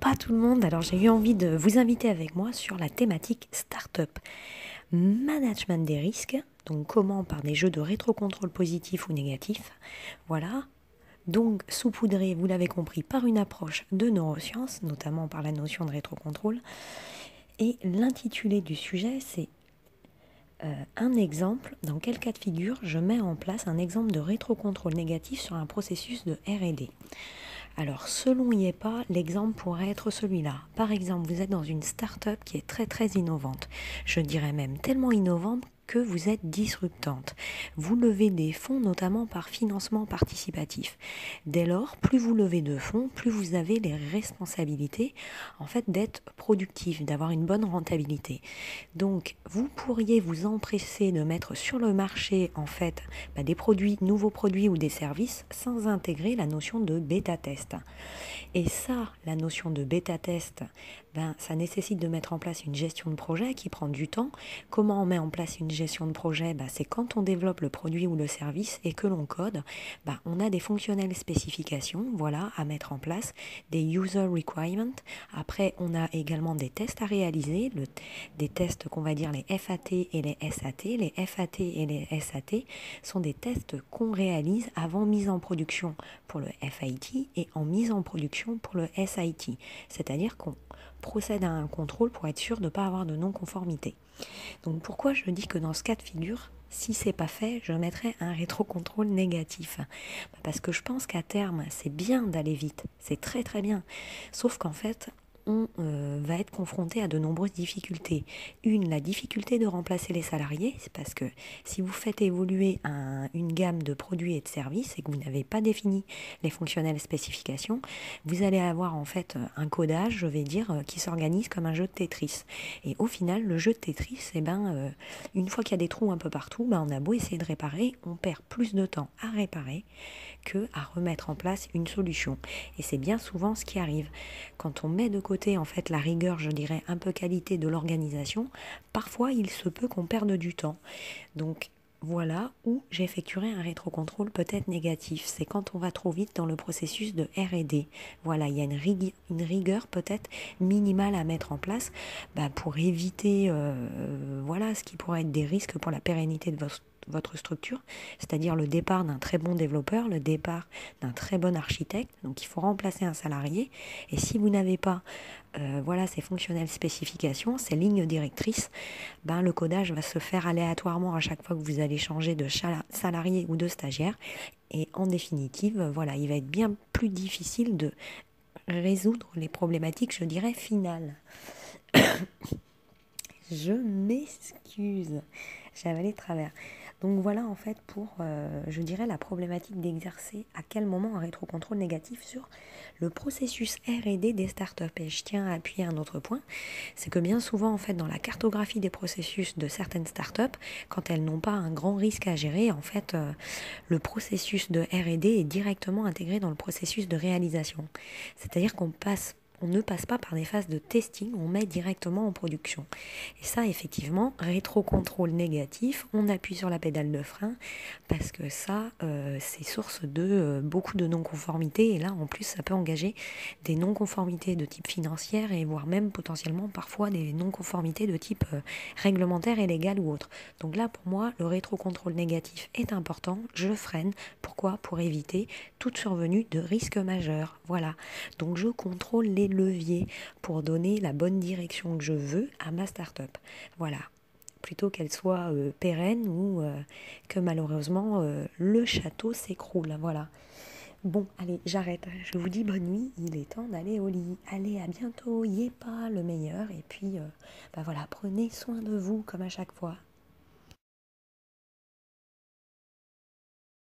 pas tout le monde, alors j'ai eu envie de vous inviter avec moi sur la thématique Startup. Management des risques, donc comment par des jeux de rétrocontrôle positif ou négatif, voilà. Donc saupoudré, vous l'avez compris, par une approche de neurosciences, notamment par la notion de rétrocontrôle. Et l'intitulé du sujet, c'est euh, un exemple, dans quel cas de figure je mets en place un exemple de rétrocontrôle négatif sur un processus de RD. Alors, selon pas, l'exemple pourrait être celui-là. Par exemple, vous êtes dans une start-up qui est très très innovante. Je dirais même tellement innovante que vous êtes disruptante. Vous levez des fonds notamment par financement participatif. Dès lors, plus vous levez de fonds, plus vous avez les responsabilités en fait d'être productif, d'avoir une bonne rentabilité. Donc, vous pourriez vous empresser de mettre sur le marché en fait bah, des produits, nouveaux produits ou des services sans intégrer la notion de bêta test. Et ça, la notion de bêta test, ben, ça nécessite de mettre en place une gestion de projet qui prend du temps. Comment on met en place une gestion de projet ben, C'est quand on développe le produit ou le service et que l'on code, ben, on a des fonctionnelles spécifications voilà, à mettre en place, des user requirements. Après, on a également des tests à réaliser, des tests qu'on va dire les FAT et les SAT. Les FAT et les SAT sont des tests qu'on réalise avant mise en production pour le FIT et en mise en production pour le SIT. C'est-à-dire qu'on procède à un contrôle pour être sûr de ne pas avoir de non-conformité. Donc pourquoi je dis que dans ce cas de figure, si c'est pas fait, je mettrai un rétrocontrôle négatif? Bah, parce que je pense qu'à terme, c'est bien d'aller vite, c'est très très bien. Sauf qu'en fait, on euh, va être confronté à de nombreuses difficultés. Une, la difficulté de remplacer les salariés, c'est parce que si vous faites évoluer une gamme de produits et de services et que vous n'avez pas défini les fonctionnelles spécifications, vous allez avoir en fait un codage, je vais dire, euh, qui s'organise comme un jeu de Tetris. Et au final, le jeu de Tetris, eh ben, euh, une fois qu'il y a des trous un peu partout, ben, on a beau essayer de réparer, on perd plus de temps à réparer que à remettre en place une solution. Et c'est bien souvent ce qui arrive. Quand on met de côté en fait la rigueur, je dirais un peu qualité de l'organisation, parfois il se peut qu'on perde du temps. Donc voilà où j'effectuerai un rétrocontrôle peut-être négatif. C'est quand on va trop vite dans le processus de RD. Voilà, il y a une, rigueur, peut-être minimale à mettre en place bah, pour éviter euh, voilà, ce qui pourrait être des risques pour la pérennité de votre votre structure, c'est-à-dire le départ d'un très bon développeur, le départ d'un très bon architecte. Donc il faut remplacer un salarié. Et si vous n'avez pas euh, voilà ces fonctionnelles spécifications, ces lignes directrices, ben, le codage va se faire aléatoirement à chaque fois que vous allez changer de salarié ou de stagiaire. Et en définitive, voilà, il va être bien plus difficile de résoudre les problématiques, je dirais, finales. je m'excuse, avalé de travers. Donc voilà en fait pour, euh, je dirais, la problématique d'exercer à quel moment un rétrocontrôle négatif sur le processus RD des startups. Et je tiens à appuyer un autre point, c'est que bien souvent en fait dans la cartographie des processus de certaines startups, quand elles n'ont pas un grand risque à gérer, en fait euh, le processus de RD est directement intégré dans le processus de réalisation. C'est-à-dire qu'on passe on ne passe pas par des phases de testing, on met directement en production. Et ça, effectivement, rétro-contrôle négatif, on appuie sur la pédale de frein parce que ça, euh, c'est source de euh, beaucoup de non-conformités. Et là, en plus, ça peut engager des non-conformités de type financière et voire même potentiellement parfois des non-conformités de type euh, réglementaire et légal ou autre. Donc là, pour moi, le rétro-contrôle négatif est important. Je freine. Pourquoi? Pour éviter toute survenue de risque majeur. Voilà. Donc je contrôle les levier pour donner la bonne direction que je veux à ma start-up. Voilà. Plutôt qu'elle soit euh, pérenne ou euh, que malheureusement euh, le château s'écroule. Voilà. Bon, allez, j'arrête. Je vous dis bonne nuit. Il est temps d'aller au lit. Allez, à bientôt. Y est pas le meilleur. Et puis, bah voilà, prenez soin de vous comme à chaque fois.